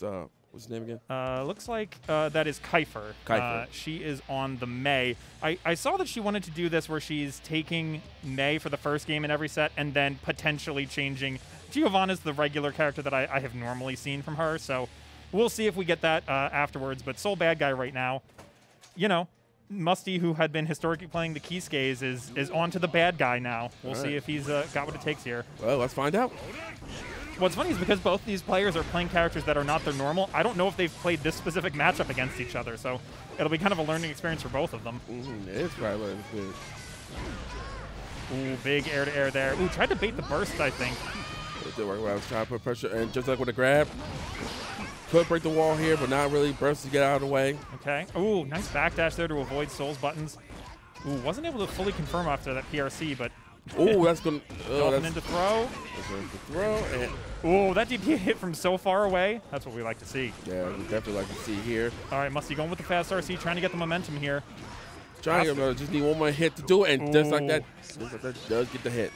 What's uh what's his name again? Uh, looks like uh, that is Kypher. Kypher. Uh, she is on the May. I, I saw that she wanted to do this where she's taking May for the first game in every set and then potentially changing. Giovanna's the regular character that I, I have normally seen from her, so we'll see if we get that uh, afterwards. But Sol Badguy right now, you know, Musty, who had been historically playing the Keyskays, is is on to the bad guy now. We'll All see if he's uh, got what it takes here. Well, let's find out. What's funny is because both these players are playing characters that are not their normal, I don't know if they've played this specific matchup against each other, so it'll be kind of a learning experience for both of them. Mm-hmm. It's probably it's good. Ooh, big air to air there. Ooh, tried to bait the burst, I think. It did work well. I was trying to put pressure, and just like with a grab, could break the wall here, but not really. Burst to get out of the way. Okay. Ooh, nice backdash there to avoid Sol's buttons. Ooh, wasn't able to fully confirm after that PRC, but Oh, that's gonna. Oh, Dolphin that's, into throw. that's gonna throw. And Ooh, that DP hit from so far away. That's what we like to see. yeah, we definitely like to see here. All right, Musty going with the fast RC, trying to get the momentum here. Trying to get, uh, just need one more hit to do it, and just like that, just like that does get the hit.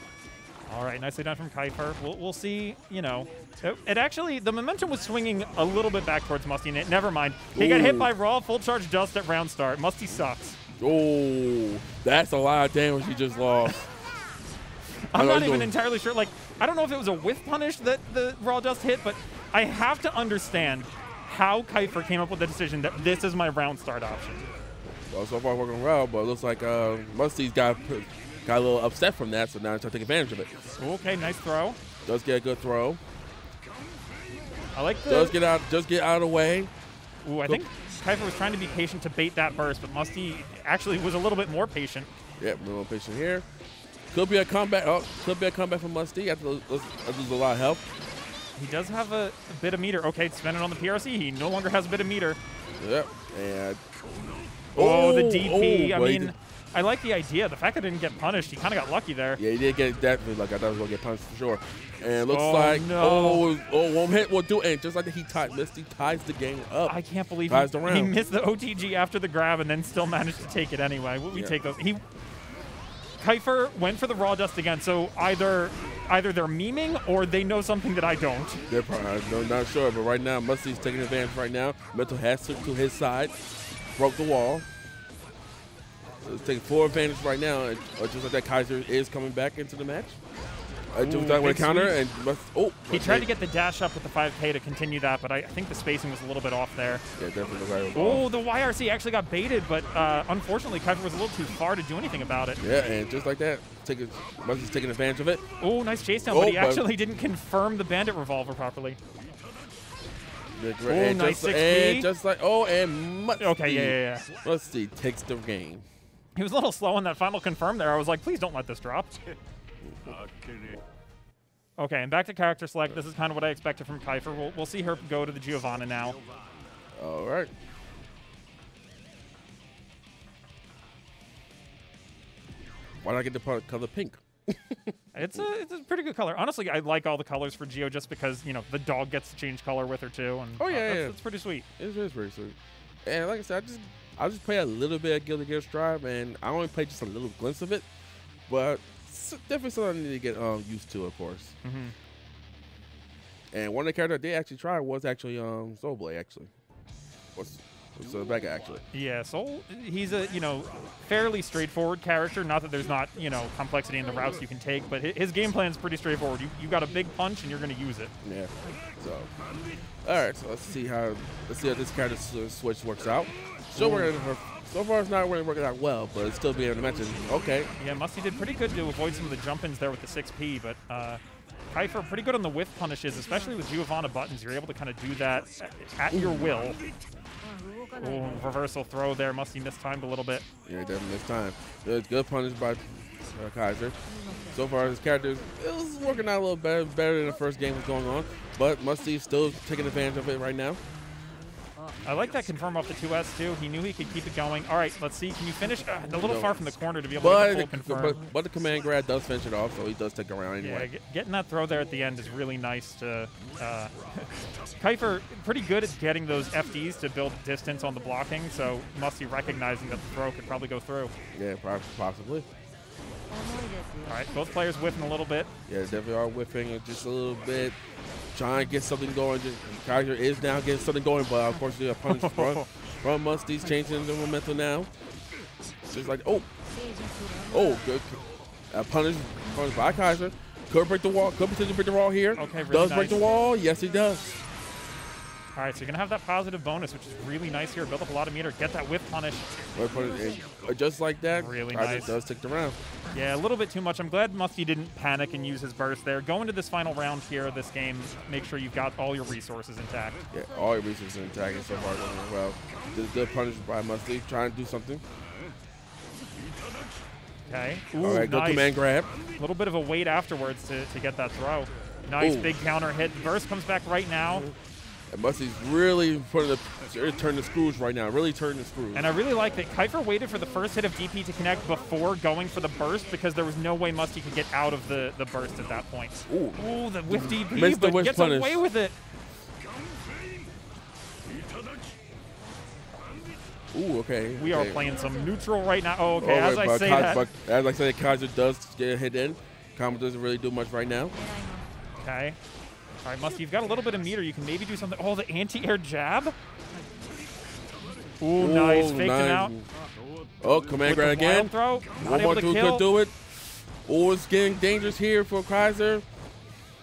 All right, nicely done from Kypher. We'll, we'll see, you know. It, it actually, the momentum was swinging a little bit back towards Musty, and it, never mind. He got hit by Raw full charge dust at round start. Musty sucks. Oh, that's a lot of damage he just lost. I'm not even entirely sure. Like, I don't know if it was a whiff punish that the Raw dust hit, but I have to understand how Kypher came up with the decision that this is my round start option. Well, so far working well, but it looks like uh, Musty's got got a little upset from that, so now he's trying to take advantage of it. Okay, nice throw. Does get a good throw. I like the. Does get out. Does get out of the way. Ooh, I think Kypher was trying to be patient to bait that burst, but Musty actually was a little bit more patient. Yep, a little patient here. Could be a comeback. Oh, could be a comeback from Musty. After lose, lose a lot of health. He does have a, a bit of meter. Okay, spend it on the PRC. He no longer has a bit of meter. Yep. And Oh, the Oh, DP. oh, I mean, I like the idea. The fact that it didn't get punished, he kind of got lucky there. yeah, he did get that. Like I thought he was gonna get punched for sure. And it looks Oh, like no. oh, oh, one hit will do. it. And just like that, he tied Musty ties the game up. I can't believe Ties he, the he missed the OTG after the grab and then still managed to take it anyway. We, we Yeah. take those. He Kypher went for the raw dust again. So either either they're memeing or they know something that I don't. They're probably I'm not sure, but right now Musty's taking advantage. Right now, Mental has took to his side, broke the wall. So he's taking full advantage right now, and uh, just like that, Kypher is coming back into the match. Just Ooh, like with a counter, sweep. and Must, oh, He tried to get the dash up with the 5K to continue that, but I, I think the spacing was a little bit off there. yeah, definitely looked like it was Oh, the YRC actually got baited, but uh, unfortunately, Kypher was a little too far to do anything about it. Yeah, and just like that, taking Musty's taking advantage of it. Oh, nice chase down, Oh, but he but- actually didn't confirm the bandit revolver properly. Oh, and nice just, 6P. and just like oh, and Musty, Okay, yeah, yeah, yeah. Musty takes the game. He was a little slow on that final confirm there. I was like, please don't let this drop. Okay, and back to character select. This is kind of what I expected from Kypher. We'll, we'll see her go to the Giovanna now. All right. Why not get the part color pink? It's a, it's a pretty good color. Honestly, I like all the colors for Gio just because, you know, the dog gets to change color with her too. And Oh, yeah, uh, that's, yeah. that's pretty sweet. It is pretty sweet. And like I said, I just I just play a little bit of Guilty Gear Strive, and I only play just a little glimpse of it, but it's definitely something I need to get um, used to, of course. Mhm. And one of the characters I did actually try was actually um, Soul Blade, actually. Was was uh, Becca actually? Yeah, Sol, he's a, you know, fairly straightforward character. Not that there's not, you know, complexity in the routes you can take, but his game plan is pretty straightforward. You, you got a big punch and you're going to use it. Yeah. So, all right. So let's see how let's see how this character switch works out. Still working her. So far, it's not really working out well, but it's still being able to mention. Okay. Yeah, Musty did pretty good to avoid some of the jump-ins there with the 6P, but uh, Kypher pretty good on the whiff punishes, especially with Giovanna buttons. You're able to kind of do that at, at your will. Oh, reversal throw there. Musty mistimed a little bit. Yeah, definitely this time. Good, good punish by uh, Kypher. So far, his character was working out a little better, better than the first game was going on, but Musty still taking advantage of it right now. I like that confirm off the 2S too. He knew he could keep it going. All right, let's see. Can you finish? Uh, a little far from the corner to be able But to the confirm. but, but the command grab does finish it off, so he does take a round Yeah, get, getting that throw there at the end is really nice to. Uh, Kypher pretty good at getting those FDs to build distance on the blocking, so Musty recognizing that the throw could probably go through. Yeah, possibly. All right, both players whiffing a little bit. Yeah, definitely are whiffing it just a little bit. Trying to get something going. Just, Kypher is now getting something going, but of course the punish from, from Musty's changing the momentum now. Just like, oh, oh, good. Uh, punish, punish by Kypher. Could break the wall. Could potentially break the wall here. Okay, really does nice. break the wall. Yes, he does. All right, so you're gonna have that positive bonus, which is really nice here. Build up a lot of meter, get that whiff punish. But put it in- uh, just like that, Really Kypher nice. does stick the round. Yeah, a little bit too much. I'm glad Musty didn't panic and use his burst there. Go into this final round here, this game. Make sure you've got all your resources intact. Yeah, all your resources intact attacking so far going well. Good, good punish by Musty, trying to do something. Okay. Ooh, all right, good command grab. A little bit of a wait afterwards to, to get that throw. Nice Ooh. big counter hit. Burst comes back right now. Musty's really putting the turning the screws right now. Really turning the screws. And I really like that Kypher waited for the first hit of DP to connect before going for the burst because there was no way Musty could get out of the, the burst at that point. Ooh. Ooh, the whiff DP, Missed but gets punish. away with it. Ooh, okay. We are playing some neutral right now. Oh, okay. All As I say Kai- that. as I say, Kypher does get a hit in. Kama doesn't really do much right now. Okay. All right, Musty, you've got a little bit of meter. You can maybe do something. Oh, the anti-air jab. Ooh, nice. Faked him out. Oh, command grab again. throw. Not One more kill. could do it. Oh, it's getting dangerous here for Kypher.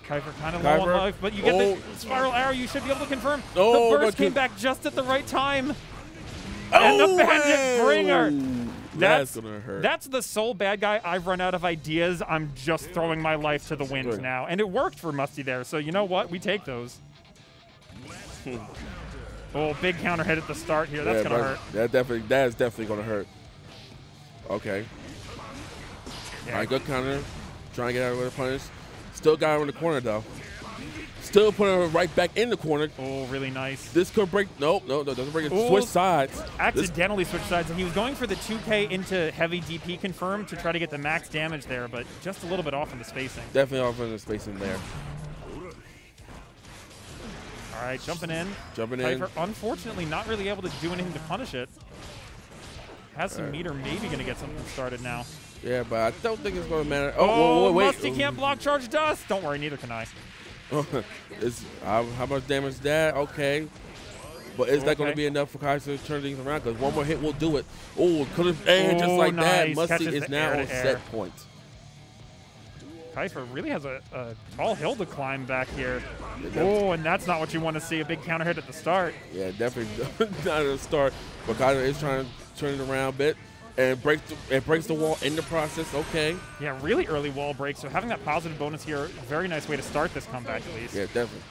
Kypher kind of low on life, but you get Oh. the spiral arrow. You should be able to confirm. Oh, the burst came back just at the right time. And the Oh, bandit bringer. That's, gonna hurt. That's the Sol Badguy. I've run out of ideas. I'm just throwing my life to the wind Good. now. And it worked for Musty there. So you know what? We take those. oh, big counter hit at the start here. That's Yeah, going to hurt. That definitely, that is definitely gonna hurt. Okay. Yeah. All right, good counter. Trying to get out of the punish. Still got her in the corner though. Still putting her right back in the corner. Oh, really nice. This could break. Nope, no, no, doesn't break it. Ooh. Switch sides. Accidentally switch sides, and he was going for the 2K into heavy DP confirm to try to get the max damage there, but just a little bit off in the spacing. definitely off in the spacing there. All right, jumping in. Jumping in. Kypher, unfortunately, not really able to do anything to punish it. Has some Alright. meter, maybe going to get something started now. Yeah, but I don't think it's gonna matter. Oh, Oh, wait, wait, Musty can't block charge dust. Don't worry, neither can I. it's, how, how much damage is that? Okay. But is that going to be enough for Kypher to turn things around? Because one more hit will do it. Oh, could have, and just like that, nice. Musty is now on air. set point. Kypher really has a, a tall hill to climb back here. Oh, and that's not what you want to see. A big counter hit at the start. Yeah, definitely not at the start. But Kypher is trying to turn it around a bit and breaks the, and breaks the wall in the process. Okay. Yeah, really early wall break. So having that positive bonus here, very nice way to start this comeback at least. Yeah, definitely.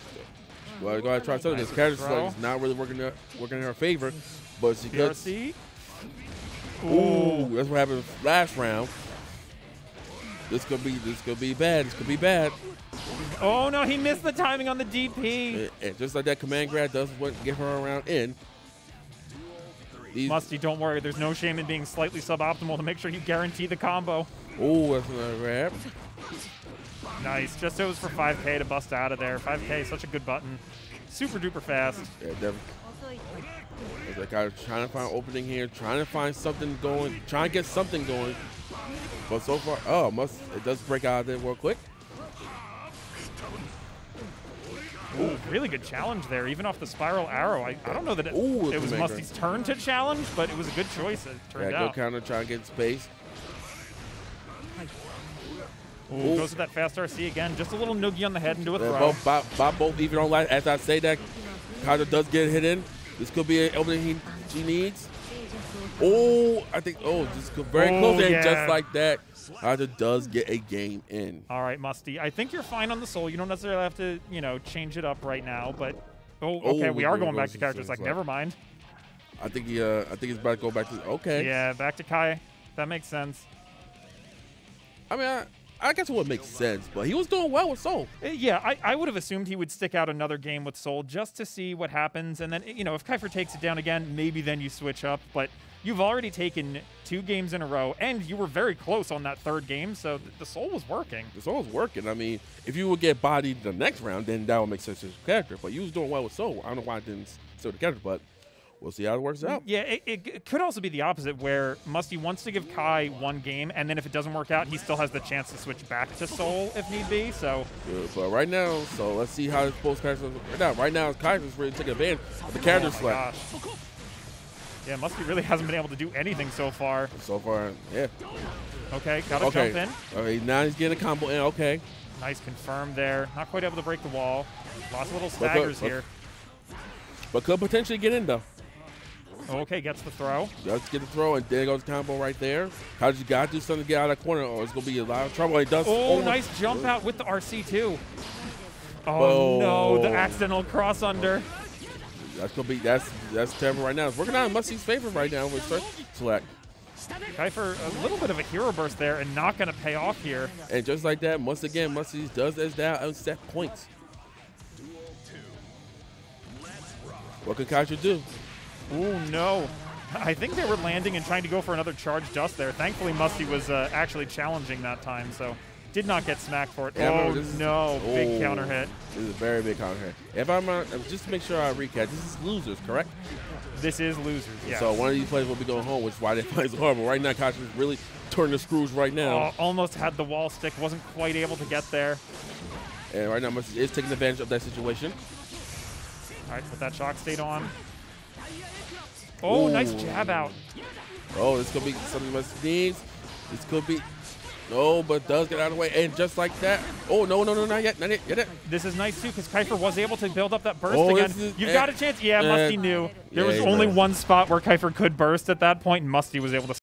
Well, I gotta try something. This character is not really working in- working in her favor, but she. PRC. Ooh, that's what happened last round. This could be this could be bad. This could be bad. Oh no, he missed the timing on the DP. And, and just like that, command grab does what get her around in. These, Musty, don't worry. There's no shame in being slightly suboptimal to make sure you guarantee the combo. Oh, that's another grab. Nice. Just so it was for 5K to bust out of there. 5K, such a good button. Super duper fast. Yeah, like I was trying to find an opening here, trying to find something going, trying to get something going. But so far, oh, must it does break out of there real quick. Ooh, really good challenge there, even off the spiral arrow. I, I don't know that it, Ooh, it was Musty's turn to challenge, but it was a good choice, it turned Yeah, out. counter, trying to get space. Ooh, Ooh. goes with that fast RC again. Just a little noogie on the head into a throw. both, Bob, Bob both even on last. As I say that, Kypher does get hit in. This could be an opening he, she needs. Oh, I think. Oh, just very Oh, close, and yeah. just like that, Kypher does get a game in. All right, Musty. I think you're fine on the Sol. You don't necessarily have to, you know, change it up right now, but. Oh, Oh, okay, we are going back to characters. the Like, never mind. I think he. Uh, I think he's about to go back to. Okay. Yeah, back to Ky. That makes sense. I mean, I, I guess it would make sense, but he was doing well with Sol. Uh, Yeah, I, I would have assumed he would stick out another game with Sol just to see what happens. And then, you know, if Kypher takes it down again, maybe then you switch up. But you've already taken two games in a row, and you were very close on that third game, so th- the Sol was working. The Sol was working. I mean, if you would get bodied the next round, then that would make sense as a character. But you was doing well with Sol. I don't know why I didn't say the character, but We'll see how it works out. Yeah, it, it, it could also be the opposite, where Musty wants to give Ky one game, and then if it doesn't work out, he still has the chance to switch back to Sol if need be. So But right now, so let's see how both characters right now. Right now, Kypher's really taking advantage of the character oh gosh. Yeah, Musty really hasn't been able to do anything so far. So far, yeah. Okay, gotta Okay. jump in. Okay, now he's getting a combo in. Okay. Nice confirm there. Not quite able to break the wall. Lots of little staggers but- here. But could potentially get in, though. Okay, gets the throw. Let's get the throw, and there goes combo right there. Kypher got to do something to get out of that corner, Oh, it's going to be a lot of trouble. He does. Oh, nice jump out with the RC too. Oh Whoa. no, the accidental cross under. That's gonna be that's that's terrible right now. It's working out in Musty's favor right now with first select, Kypher, a little bit of a hero burst there and not going to pay off here. and just like that, once again, Musty does as that on set points. What could Kaiser do? Ooh, no. I think they were landing and trying to go for another charge dust there. Thankfully, Musty was uh, actually challenging that time, so did not get smacked for it. Yeah, oh, remember is- no. Big Oh. counter hit. This is a very big counter hit. If I'm uh, just to make sure I recap, this is losers, correct? This is losers, yeah. So one of these players will be going home, which is why they play so hard. But right now, Kypher's really turning the screws right now, Oh, almost had the wall stick, wasn't quite able to get there. and right now Musty is taking advantage of that situation. All right, put that shock state on. Oh, nice jab out. Oh, this could be something Musty needs. This could be. No, but does get out of the way, and just like that. Oh no, no, no, not yet, not yet, yet. This is nice too because Kypher was able to build up that burst Oh, again. is- You've eh, got a chance. Yeah, eh, Musty knew. There yeah, was only one spot where Kypher could burst at that point, and Musty was able to